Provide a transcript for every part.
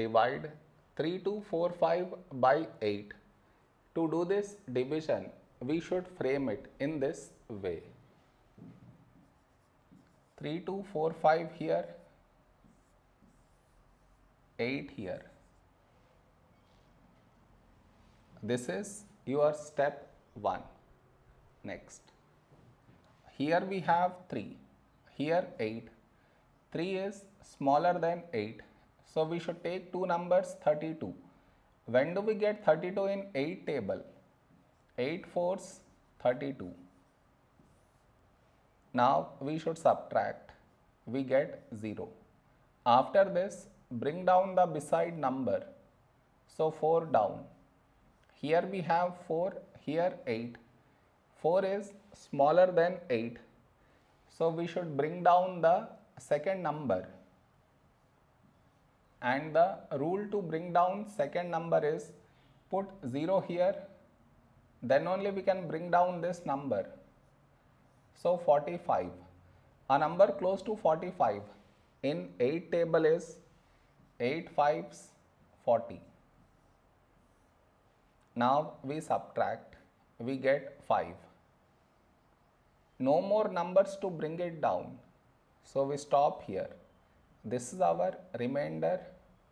divide 3245 by 8. To do this division, we should frame it in this way. 3245 here, 8 here. This is your step 1. Next. Here we have 3, here 8. 3 is smaller than 8. So we should take two numbers 32. When do we get 32 in 8 table? 8 fours 32. Now we should subtract. We get 0. After this, bring down the beside number. So 4 down. Here we have 4, here 8. 4 is smaller than 8. So we should bring down the second number. And the rule to bring down second number is put 0 here. Then only we can bring down this number. So 45. A number close to 45 in 8 table is 8 fives 40. Now we subtract, we get 5. No more numbers to bring it down. So we stop here. This is our remainder,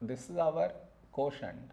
this is our quotient.